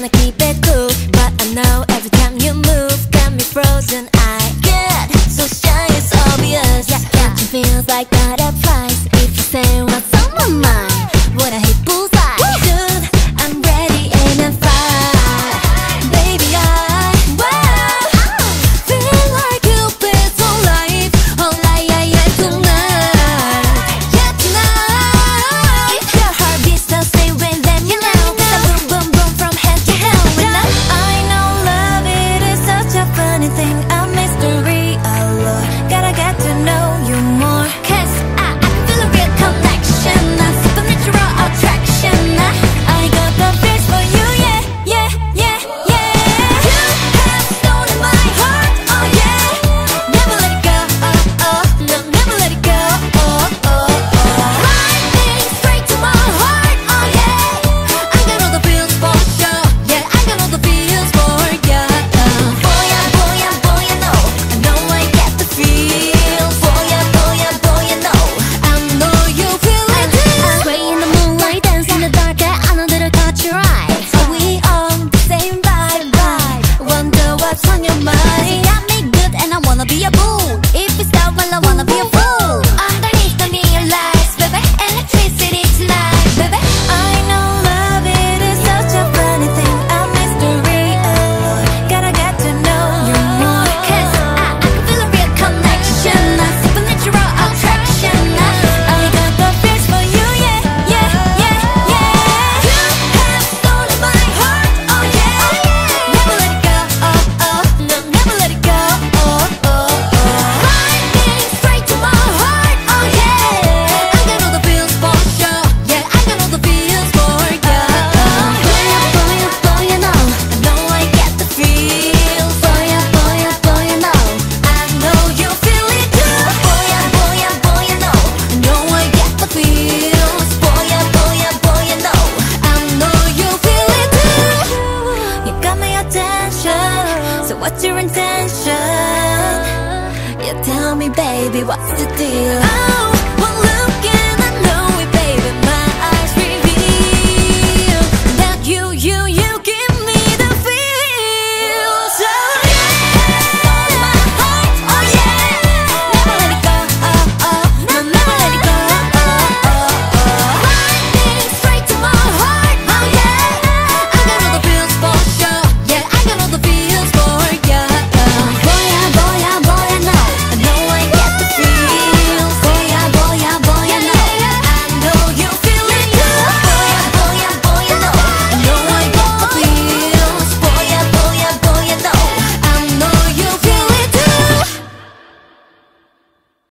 wanna keep it cool But I know every time you move Got me frozen, I get so shy, it's obvious Yeah, yeah. it feels like that anything else. what's your intention? You tell me, baby, what's the deal? Oh.